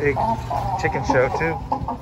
Big chicken show too.